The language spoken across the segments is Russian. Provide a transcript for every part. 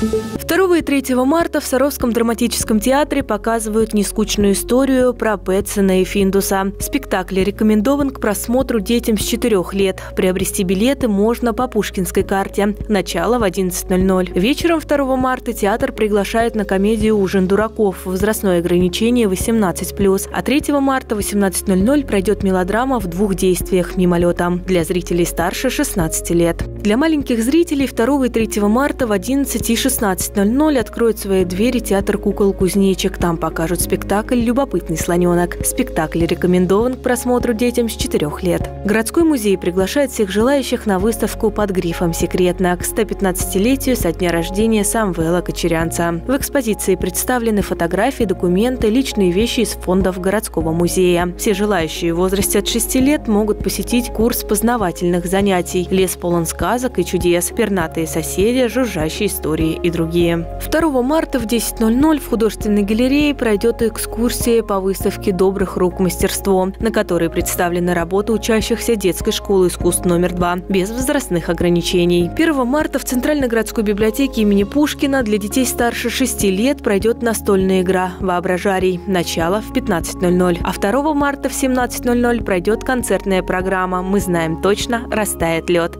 2 и 3 марта в Саровском драматическом театре показывают нескучную историю про Пэтсона и Финдуса. Спектакль рекомендован к просмотру детям с 4 лет. Приобрести билеты можно по Пушкинской карте. Начало в 11.00. Вечером 2 марта театр приглашает на комедию «Ужин дураков». Возрастное ограничение 18+. А 3 марта в 18.00 пройдет мелодрама в двух действиях «Мимолета» для зрителей старше 16 лет. Для маленьких зрителей 2 и 3 марта в 11 и 16.00 откроет свои двери театр кукол «Кузнечик». Там покажут спектакль «Любопытный слоненок». Спектакль рекомендован к просмотру детям с 4 лет. Городской музей приглашает всех желающих на выставку под грифом «Секретно» к 115-летию со дня рождения Самвела Кочерянца. В экспозиции представлены фотографии, документы, личные вещи из фондов городского музея. Все желающие в возрасте от 6 лет могут посетить курс познавательных занятий «Лес полон сказок и чудес», «Пернатые соседи», «Жужжащие истории» и другие. 2 марта в 10.00 в художественной галерее пройдет экскурсия по выставке «Добрых рук мастерство», на которой представлены работы учащихся детской школы искусств номер 2 без возрастных ограничений. 1 марта в Центральной городской библиотеке имени Пушкина для детей старше 6 лет пройдет настольная игра «Воображарий». Начало в 15.00. А 2 марта в 17.00 пройдет концертная программа «Мы знаем точно, растает лед».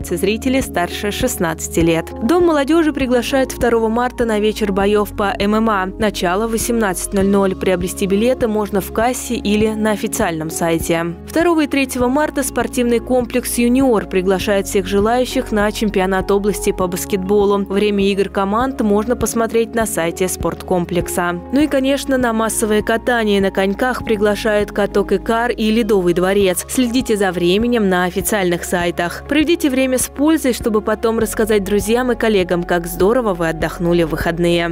Приглашаются зрители старше 16 лет. Дом молодежи приглашает 2 марта на вечер боев по ММА. Начало 18.00. Приобрести билеты можно в кассе или на официальном сайте. 2 и 3 марта спортивный комплекс «Юниор» приглашает всех желающих на чемпионат области по баскетболу. Время игр команд можно посмотреть на сайте спорткомплекса. Ну и, конечно, на массовое катание на коньках приглашают каток Икар и Ледовый дворец. Следите за временем на официальных сайтах. Проведите время с пользой, чтобы потом рассказать друзьям и коллегам, как здорово вы отдохнули в выходные.